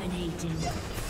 Dominating.